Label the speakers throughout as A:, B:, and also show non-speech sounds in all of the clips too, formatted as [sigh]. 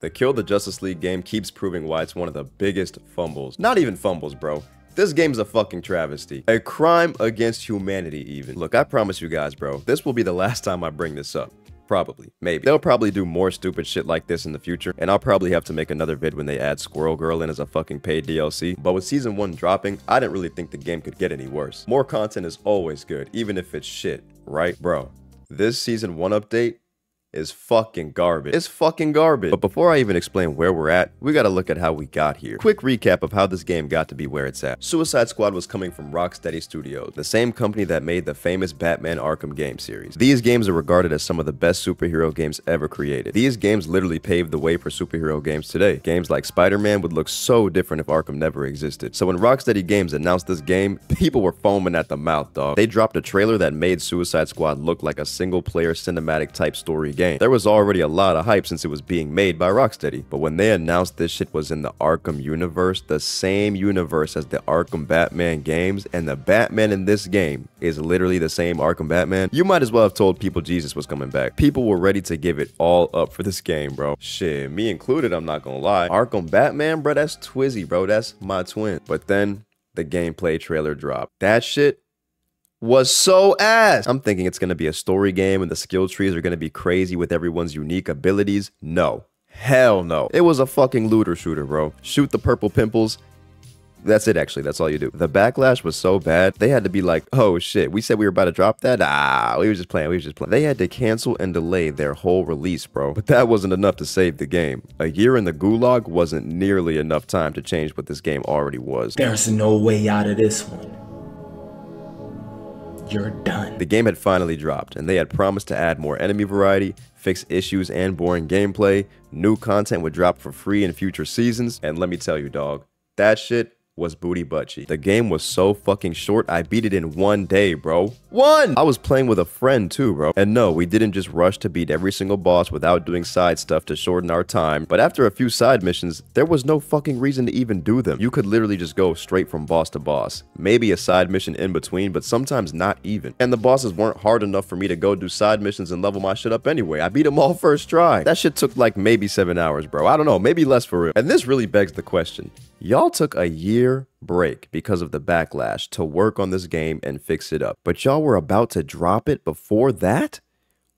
A: The Kill the Justice League game keeps proving why it's one of the biggest fumbles. Not even fumbles, bro. This game's a fucking travesty. A crime against humanity, even. Look, I promise you guys, bro, this will be the [laughs] last time I bring this up. Probably. Maybe. They'll probably do more stupid shit like this in the future, and I'll probably have to make another vid when they add Squirrel Girl in as a fucking paid DLC. But with Season 1 dropping, I didn't really think the game could get any worse. More content is always good, even if it's shit, right? Bro, this Season 1 update is fucking garbage. It's fucking garbage. But before I even explain where we're at, we gotta look at how we got here. Quick recap of how this game got to be where it's at. Suicide Squad was coming from Rocksteady Studios, the same company that made the famous Batman Arkham game series. These games are regarded as some of the best superhero games ever created. These games literally paved the way for superhero games today. Games like Spider-Man would look so different if Arkham never existed. So when Rocksteady Games announced this game, [laughs] people were foaming at the mouth, dog. They dropped a trailer that made Suicide Squad look like a single-player cinematic type story game game. There was already a lot of hype since it was being made by Rocksteady, but when they announced this shit was in the Arkham universe, the same universe as the Arkham Batman games, and the Batman in this game is literally the same Arkham Batman, you might as well have told people Jesus was coming back. People were ready to give it all up for this game, bro. Shit, me included, I'm not gonna lie. Arkham Batman, bro, that's Twizzy, bro. That's my twin. But then the gameplay trailer dropped. That shit was so ass. I'm thinking it's going to be a story game and the skill trees are going to be crazy with everyone's unique abilities. No. Hell no. It was a fucking looter shooter, bro. Shoot the purple pimples. That's it, actually. That's all you do. The backlash was so bad, they had to be like, oh shit, we said we were about to drop that? Ah, we were just playing, we were just playing. They had to cancel and delay their whole release, bro. But that wasn't enough to save the game. A year in the gulag wasn't nearly enough time to change what this game already was.
B: There's no way out of this one you're done.
A: The game had finally dropped, and they had promised to add more enemy variety, fix issues and boring gameplay, new content would drop for free in future seasons, and let me tell you, dog, that shit was booty Butchie. The game was so fucking short, I beat it in one day, bro. One! I was playing with a friend too, bro. And no, we didn't just rush to beat every single boss without doing side stuff to shorten our time. But after a few side missions, there was no fucking reason to even do them. You could literally just go straight from boss to boss. Maybe a side mission in between, but sometimes not even. And the bosses weren't hard enough for me to go do side missions and level my shit up anyway. I beat them all [laughs] first try. That shit took like maybe seven hours, bro. I don't know, maybe less for real. And this really begs the question. Y'all took a year break because of the backlash to work on this game and fix it up, but y'all were about to drop it before that?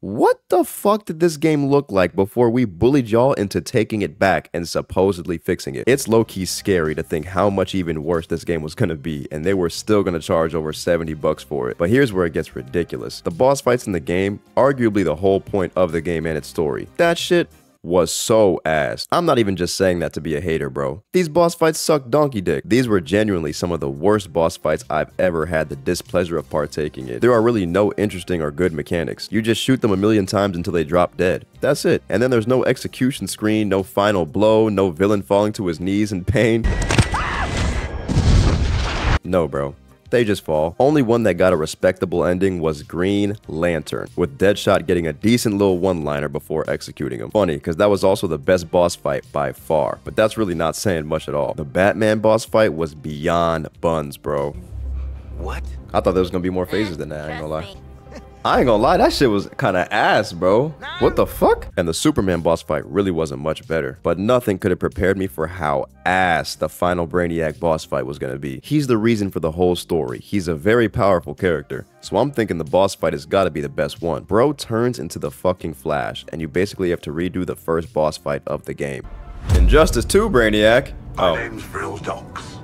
A: What the fuck did this game look like before we bullied y'all into taking it back and supposedly fixing it? It's low-key scary to think how much even worse this game was gonna be, and they were still gonna charge over 70 bucks for it. But here's where it gets ridiculous. The boss fights in the game, arguably the whole point of the game and its story. That shit was so ass. I'm not even just saying that to be a hater, bro. These boss fights suck donkey dick. These were genuinely some of the worst boss fights I've ever had the displeasure of partaking in. There are really no interesting or good mechanics. You just shoot them a million times until they drop dead. That's it. And then there's no execution screen, no final blow, no villain falling to his knees in pain. No, bro they just fall. Only one that got a respectable ending was Green Lantern, with Deadshot getting a decent little one-liner before executing him. Funny, because that was also the best boss fight by far, but that's really not saying much at all. The Batman boss fight was beyond buns, bro.
C: What?
A: I thought there was gonna be more phases than that, I ain't gonna lie. I ain't gonna lie, that shit was kinda ass, bro. What the fuck? And the Superman boss fight really wasn't much better, but nothing could have prepared me for how ass the final Brainiac boss fight was gonna be. He's the reason for the whole story. He's a very powerful character, so I'm thinking the boss fight has gotta be the best one. Bro turns into the fucking Flash, and you basically have to redo the first boss fight of the game. Injustice 2, Brainiac.
D: My oh. name's Vril Dox.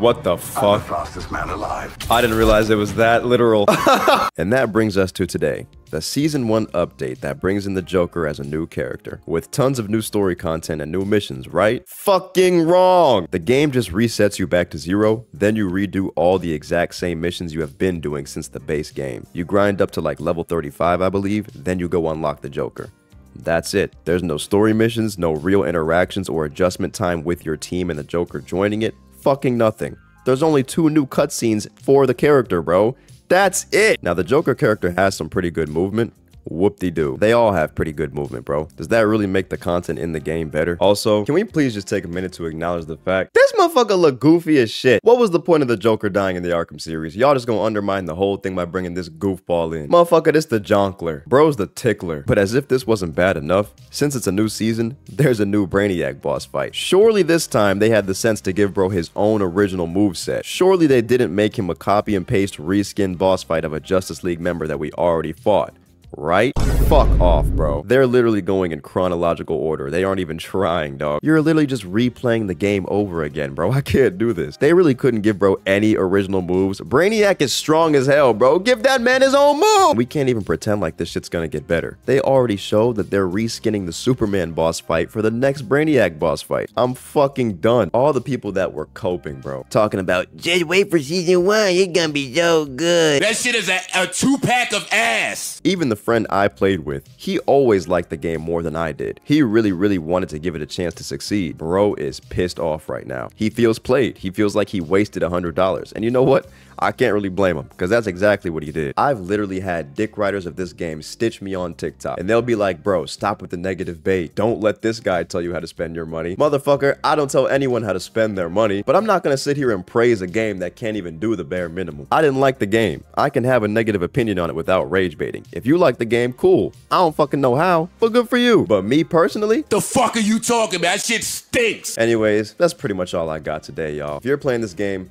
A: What the fuck? I'm
D: the fastest man alive.
A: I didn't realize it was that literal. [laughs] and that brings us to today. The Season 1 update that brings in the Joker as a new character, with tons of new story content and new missions, right? Fucking wrong! The game just resets you back to zero, then you redo all the exact same missions you have been doing since the base game. You grind up to like level 35, I believe, then you go unlock the Joker. That's it. There's no story missions, no real interactions or adjustment time with your team and the Joker joining it fucking nothing. There's only two new cutscenes for the character, bro. That's it. Now, the Joker character has some pretty good movement. Whoop-de-doo. They all have pretty good movement, bro. Does that really make the content in the game better? Also, can we please just take a minute to acknowledge the fact this motherfucker look goofy as shit. What was the point of the Joker dying in the Arkham series? Y'all just gonna undermine the whole thing by bringing this goofball in. Motherfucker, this the jonkler. Bro's the tickler. But as if this wasn't bad enough, since it's a new season, there's a new Brainiac boss fight. Surely this time they had the sense to give bro his own original move set. Surely they didn't make him a copy and paste reskin boss fight of a Justice League member that we already fought right? Fuck off, bro. They're literally going in chronological order. They aren't even trying, dog. You're literally just replaying the game over again, bro. [laughs] I can't do this. They really couldn't give bro any original moves. Brainiac is strong as hell, bro. Give that man his own move. We can't even pretend like this shit's gonna get better. They already showed that they're reskinning the Superman boss fight for the next Brainiac boss fight. I'm fucking done. All the people that were coping, bro, talking about
C: Just wait for season one. It's gonna be so good.
E: That shit is a, a two pack of ass.
A: Even the friend I played with, he always liked the game more than I did. He really, really wanted to give it a chance to succeed. Bro is pissed off right now. He feels played. He feels like he wasted $100. And you know what? I can't really blame him because that's exactly what he did. I've literally had dick writers of this game stitch me on TikTok and they'll be like, bro, stop with the negative bait. Don't let this guy tell you how to spend your money. Motherfucker, I don't tell anyone how to spend their money, but I'm not going to sit here and praise a game that can't even do the bare minimum. I didn't like the game. I can have a negative opinion on it without rage baiting. If you like the game, cool. I don't fucking know how, but good for you. But me personally,
E: The fuck are you talking about? That shit stinks.
A: Anyways, that's pretty much all I got today, y'all. If you're playing this game,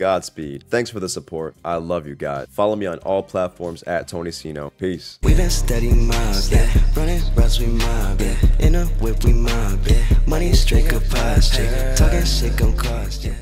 A: Godspeed. Thanks for the support. I love you guys. Follow me on all platforms at Tony Ceno. Peace.
C: We been steady mob, yeah. Running routes, we mob, yeah. In a whip, we mob, yeah. Money straight up, check. Talking shit gon' cost, yeah.